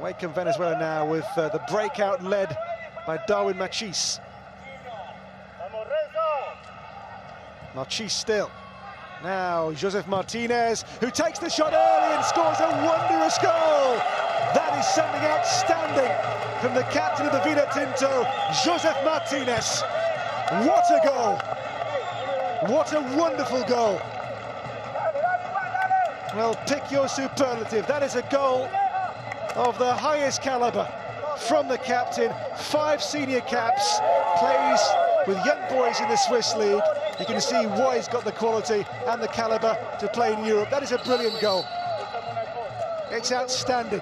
Away come Venezuela now with uh, the breakout led by Darwin Machis. Machis still. Now Josef Martinez, who takes the shot early and scores a wondrous goal. That is something outstanding from the captain of the Vino Tinto, Josef Martinez. What a goal! What a wonderful goal! Well, pick your superlative. That is a goal of the highest caliber from the captain. Five senior caps, plays with Young Boys in the Swiss league. You can see why he's got the quality and the caliber to play in Europe. That is a brilliant goal. It's outstanding.